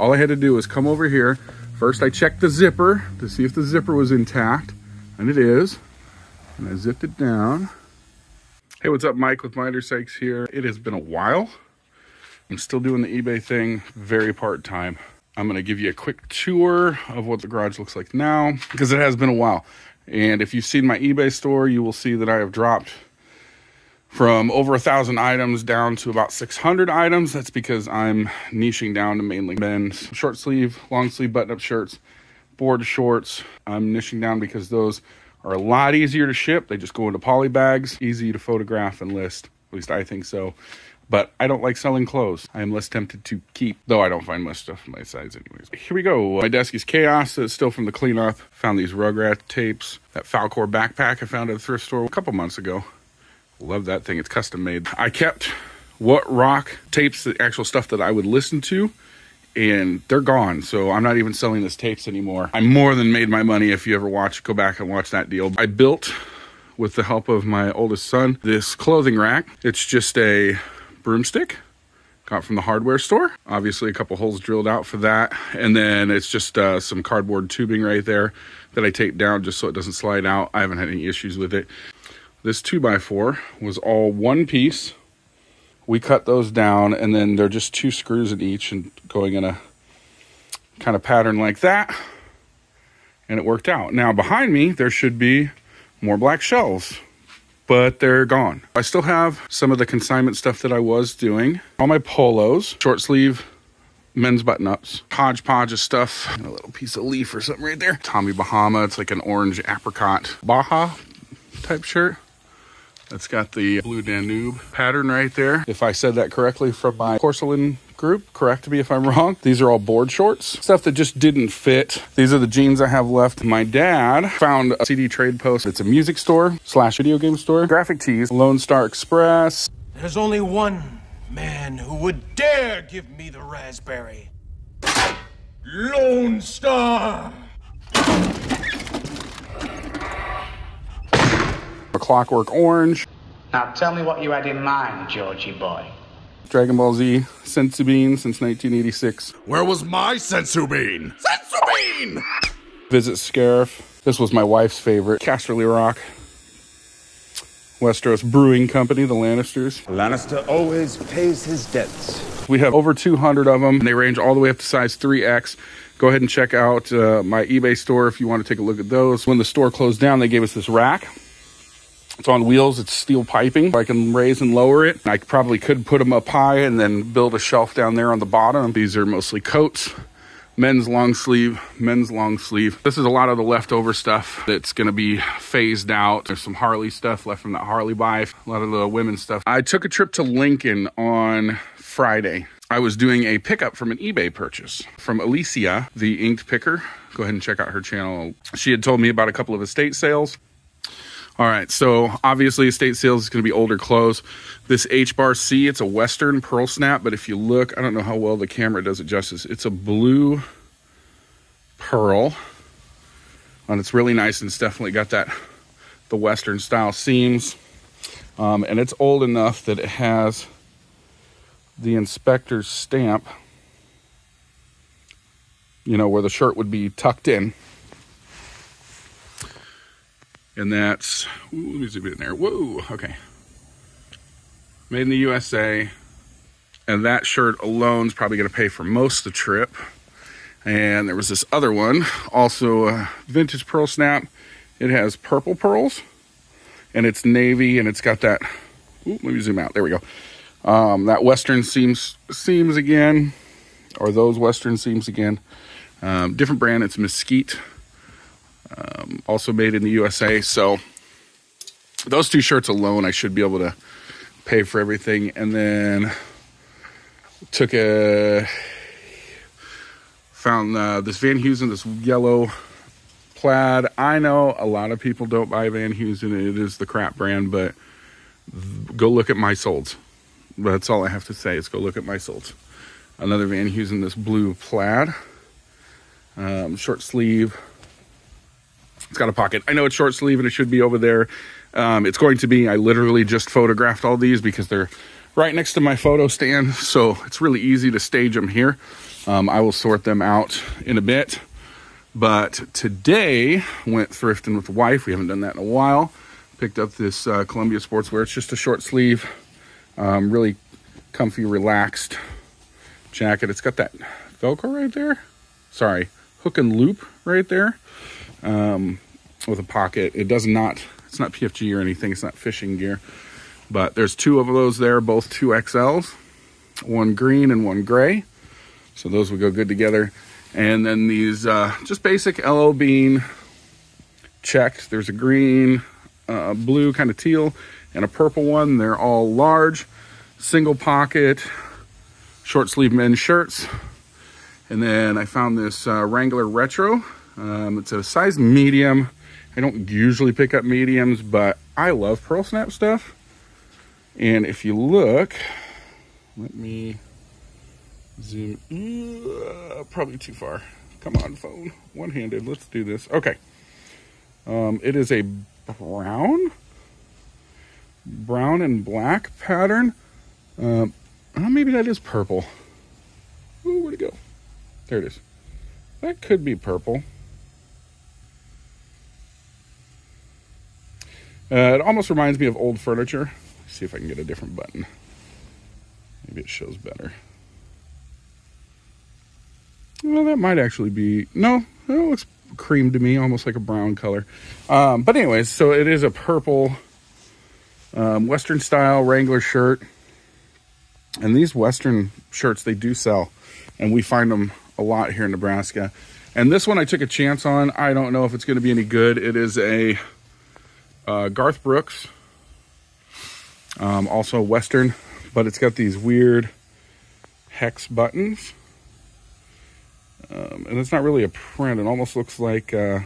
All I had to do was come over here. First, I checked the zipper to see if the zipper was intact, and it is. And I zipped it down. Hey, what's up? Mike with Midersikes here. It has been a while. I'm still doing the eBay thing, very part time. I'm going to give you a quick tour of what the garage looks like now because it has been a while. And if you've seen my eBay store, you will see that I have dropped from over a thousand items down to about 600 items. That's because I'm niching down to mainly men's short sleeve, long sleeve button up shirts, board shorts. I'm niching down because those are a lot easier to ship. They just go into poly bags, easy to photograph and list. At least I think so. But I don't like selling clothes. I am less tempted to keep, though I don't find much stuff my size anyways. Here we go. My desk is chaos. It's still from the cleanup. Found these Rugrat tapes. That Falkor backpack I found at a thrift store a couple months ago. Love that thing. It's custom made. I kept what rock tapes, the actual stuff that I would listen to, and they're gone. So I'm not even selling this tapes anymore. I more than made my money. If you ever watch, go back and watch that deal. I built, with the help of my oldest son, this clothing rack. It's just a broomstick got from the hardware store. Obviously, a couple holes drilled out for that. And then it's just uh, some cardboard tubing right there that I take down just so it doesn't slide out. I haven't had any issues with it. This 2x4 was all one piece. We cut those down and then they're just two screws in each and going in a kind of pattern like that. And it worked out. Now behind me, there should be more black shells, but they're gone. I still have some of the consignment stuff that I was doing. All my polos, short sleeve men's button ups, hodgepodge of stuff, and a little piece of leaf or something right there. Tommy Bahama, it's like an orange apricot Baja type shirt. That's got the blue Danube pattern right there. If I said that correctly from my porcelain group, correct me if I'm wrong. These are all board shorts, stuff that just didn't fit. These are the jeans I have left. My dad found a CD trade post. It's a music store slash video game store. Graphic tees, Lone Star Express. There's only one man who would dare give me the raspberry. Lone Star! Clockwork Orange. Now tell me what you had in mind, Georgie boy. Dragon Ball Z, Senzu Bean since 1986. Where was my senzu bean? Senzu bean! Visit Scarif. This was my wife's favorite. Casterly Rock. Westeros Brewing Company, the Lannisters. Lannister always pays his debts. We have over 200 of them, and they range all the way up to size 3X. Go ahead and check out uh, my eBay store if you want to take a look at those. When the store closed down, they gave us this rack. It's on wheels, it's steel piping. I can raise and lower it. I probably could put them up high and then build a shelf down there on the bottom. These are mostly coats men's long sleeve, men's long sleeve. This is a lot of the leftover stuff that's going to be phased out. There's some Harley stuff left from that Harley buy, a lot of the women's stuff. I took a trip to Lincoln on Friday. I was doing a pickup from an eBay purchase from Alicia, the inked picker. Go ahead and check out her channel. She had told me about a couple of estate sales. All right, so obviously estate sales is going to be older clothes. This H bar C, it's a Western pearl snap, but if you look, I don't know how well the camera does it justice. It's a blue pearl, and it's really nice and it's definitely got that the Western style seams, um, and it's old enough that it has the inspector's stamp. You know where the shirt would be tucked in and that's ooh, let me zoom in there. Whoa, okay. Made in the USA, and that shirt alone is probably going to pay for most of the trip. And there was this other one, also a vintage pearl snap. It has purple pearls, and it's navy, and it's got that. Ooh, let me zoom out. There we go. Um, that western seams seams again, or those western seams again. Um, different brand. It's Mesquite um, also made in the USA. So those two shirts alone, I should be able to pay for everything. And then took a found uh, this Van Heusen, this yellow plaid. I know a lot of people don't buy Van Heusen. It is the crap brand, but go look at my solds. That's all I have to say is go look at my solds. Another Van Heusen, this blue plaid, um, short sleeve it's got a pocket. I know it's short sleeve and it should be over there. Um, it's going to be. I literally just photographed all these because they're right next to my photo stand, so it's really easy to stage them here. Um, I will sort them out in a bit. But today, went thrifting with the wife. We haven't done that in a while. Picked up this uh, Columbia Sportswear. It's just a short sleeve, um, really comfy, relaxed jacket. It's got that Velcro right there. Sorry, hook and loop right there um, with a pocket. It does not, it's not PFG or anything. It's not fishing gear. But there's two of those there, both two XLs, one green and one gray. So those would go good together. And then these uh, just basic LL Bean checked. There's a green, uh, blue, kind of teal, and a purple one. They're all large, single pocket, short sleeve men's shirts. And then I found this uh, Wrangler Retro. Um, it's a size medium. I don't usually pick up mediums, but I love Pearl Snap stuff. And if you look, let me zoom. Uh, probably too far. Come on, phone. One handed. Let's do this. Okay. Um, it is a brown, brown and black pattern. Um, oh, maybe that is purple. Ooh, where'd it go? There it is. That could be purple. Uh, it almost reminds me of old furniture. Let's see if I can get a different button. Maybe it shows better. Well, that might actually be no. It looks cream to me, almost like a brown color. Um, but anyways, so it is a purple um, Western style Wrangler shirt, and these Western shirts they do sell, and we find them a lot here in Nebraska. And this one I took a chance on. I don't know if it's going to be any good. It is a uh, Garth Brooks, um, also Western, but it's got these weird hex buttons um, and it's not really a print. It almost looks like uh,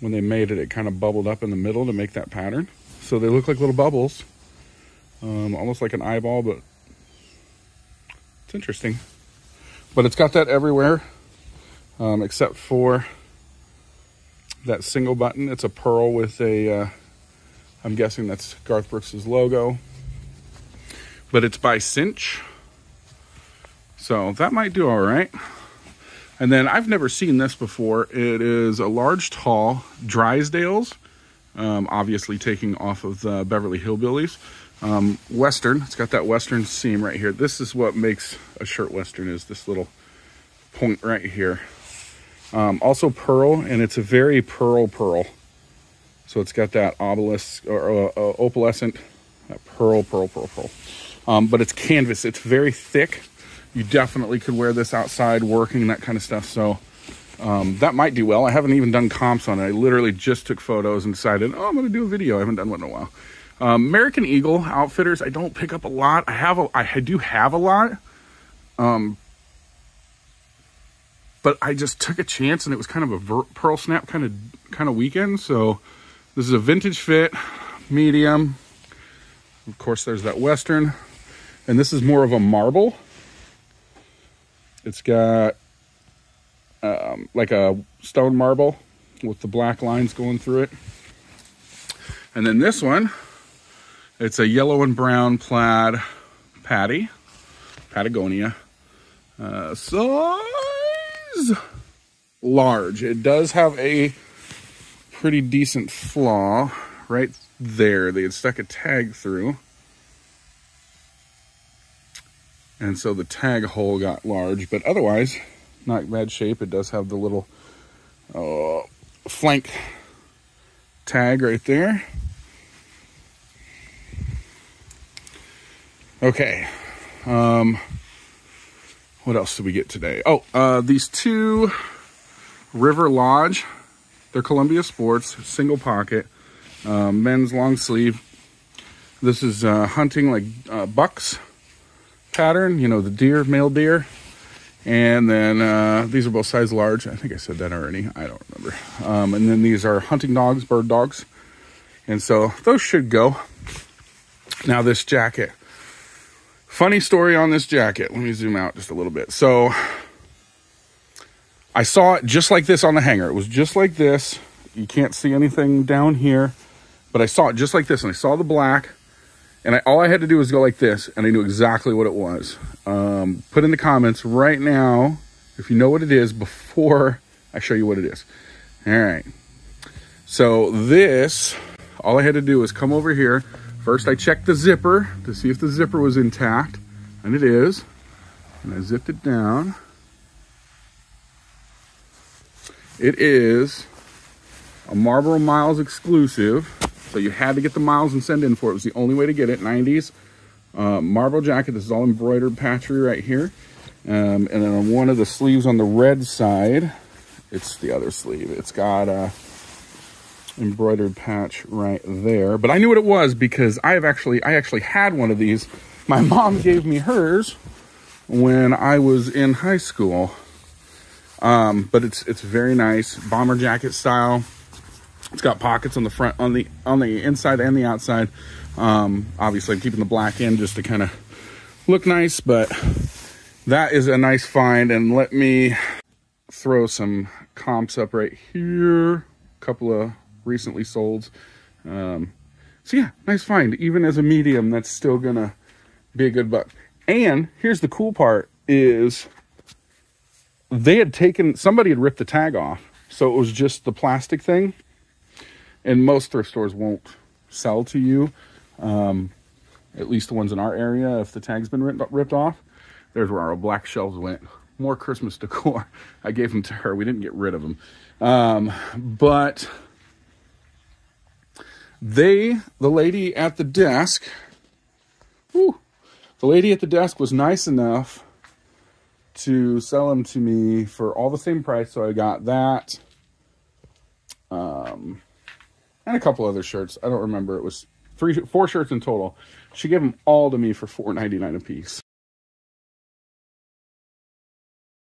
when they made it, it kind of bubbled up in the middle to make that pattern. So they look like little bubbles, um, almost like an eyeball, but it's interesting. But it's got that everywhere, um, except for that single button. It's a pearl with a, uh, I'm guessing that's Garth Brooks' logo. But it's by Cinch. So that might do all right. And then I've never seen this before. It is a large, tall Drysdales, um, obviously taking off of the Beverly Hillbillies. Um, Western, it's got that Western seam right here. This is what makes a shirt Western is this little point right here. Um, also pearl, and it's a very pearl pearl. So it's got that obelisk or uh, uh, opalescent that pearl, pearl, pearl, pearl. Um, but it's canvas. It's very thick you definitely could wear this outside working that kind of stuff. So um, that might do well. I haven't even done comps on it. I literally just took photos and decided, oh, I'm going to do a video. I haven't done one in a while. Um, American Eagle outfitters, I don't pick up a lot. I have, a, I do have a lot. Um, but I just took a chance and it was kind of a pearl snap kind of, kind of weekend. So this is a vintage fit, medium. Of course, there's that Western. And this is more of a marble. It's got um, like a stone marble with the black lines going through it. And then this one, it's a yellow and brown plaid patty, Patagonia. Uh, size large. It does have a pretty decent flaw right there. They had stuck a tag through. And so the tag hole got large, but otherwise, not bad shape. It does have the little uh, flank tag right there. Okay. Um, what else did we get today? Oh, uh, these two River Lodge. They're Columbia Sports, single pocket, uh, men's long sleeve. This is uh, hunting like uh, bucks pattern, you know, the deer, male deer. And then uh, these are both size large. I think I said that already. I don't remember. Um, and then these are hunting dogs, bird dogs. And so those should go. Now this jacket. Funny story on this jacket. Let me zoom out just a little bit. So I saw it just like this on the hanger. It was just like this. You can't see anything down here. But I saw it just like this. And I saw the black. And I, all I had to do was go like this, and I knew exactly what it was. Um, put in the comments right now if you know what it is before I show you what it is. All right. So this, all I had to do was come over here. First, I checked the zipper to see if the zipper was intact, and it is. And I zipped it down. It is a Marlboro Miles exclusive. So you had to get the miles and send in for it. It was the only way to get it. 90s uh, Marlboro jacket. This is all embroidered patchery right here. Um, and then on one of the sleeves on the red side, it's the other sleeve. It's got a embroidered patch right there. But I knew what it was because I have actually I actually had one of these. My mom gave me hers when I was in high school. Um, but it's it's very nice bomber jacket style. It's got pockets on the front, on the on the inside and the outside. Um, obviously, I'm keeping the black in just to kind of look nice, but that is a nice find. And let me throw some comps up right here. A couple of recently sold. Um, so yeah, nice find. Even as a medium, that's still gonna be a good buck. And here's the cool part is they had taken somebody had ripped the tag off. So it was just the plastic thing. And most thrift stores won't sell to you. Um, at least the ones in our area, if the tag's been ripped, off. There's where our black shelves went. More Christmas decor. I gave them to her. We didn't get rid of them. Um, but they, the lady at the desk, whew, the lady at the desk was nice enough to sell them to me for all the same price. So I got that. Um, and a couple other shirts. I don't remember. It was three, four shirts in total. She gave them all to me for four ninety nine a piece.